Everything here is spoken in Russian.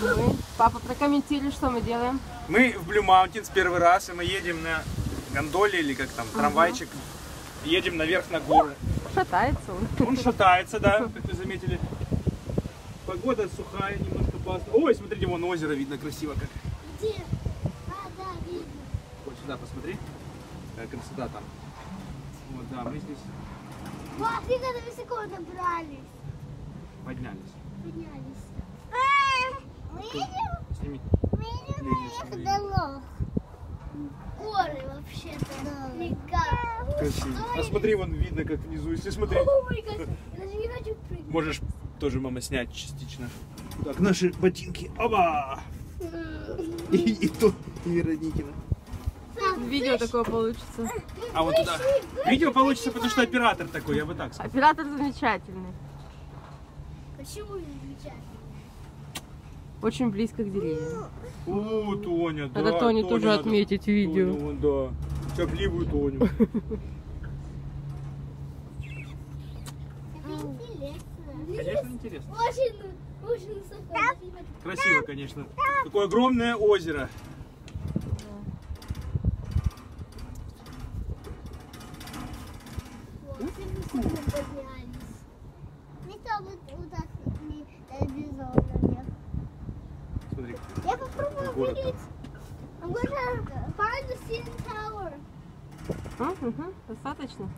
Мы, папа, прокомментируй, что мы делаем. Мы в Blue Mountains первый раз, и мы едем на гондоле или как там, трамвайчик. Едем наверх на гору. Шатается он. Он шатается, да, как вы заметили. Погода сухая, немножко пасмурно. Ой, смотрите, вон озеро видно красиво как. Где? А, да, видно. Вот сюда посмотри. Какая красота там. Вот, да, мы здесь ты когда высоко набрались. поднялись. Поднялись. Сними. Горы вообще-то. Красиво. А смотри, вон видно, как внизу. Если прыгать. можешь тоже, мама, снять частично. Так, наши ботинки. Оба! И, и тут, и Вероникина. Видео такое получится. А вот туда. Видео получится, потому что оператор такой, я бы так сказал. Оператор замечательный. Почему не замечательно? Очень близко к деревьям. О, Тоня, да. Надо Тоне тоже надо- отметить видео. Тоню, вон, да. Сопливую Тоню. Конечно, интересно. Очень, очень высоко. Красиво, конечно. Такое огромное озеро. Очень высоко поднялись. Мы там вот вот так не обязательно наверх. Смотри. Я попробую Город. I'm gonna find the CN Tower. А, угу, достаточно.